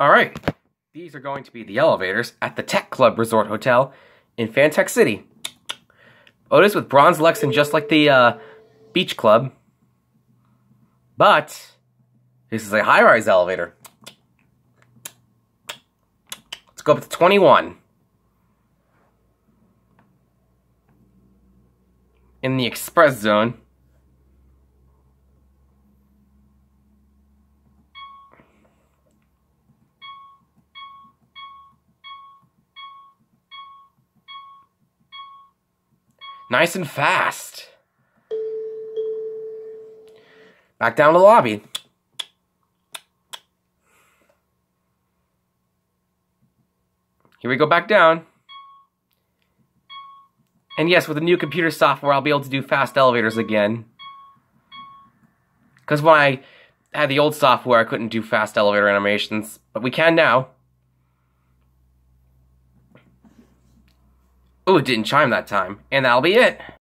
All right. These are going to be the elevators at the Tech Club Resort Hotel in Fantech City. Otis with bronze Lexan just like the uh, Beach Club. But this is a high-rise elevator. Let's go up to 21. In the express zone. Nice and fast. Back down to the lobby. Here we go back down. And yes, with the new computer software, I'll be able to do fast elevators again. Because when I had the old software, I couldn't do fast elevator animations, but we can now. Ooh, it didn't chime that time. And that'll be it.